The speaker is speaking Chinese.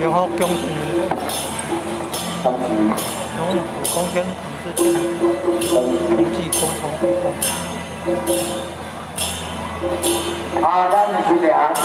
有好公平，有无公平？同主持人同主持沟通。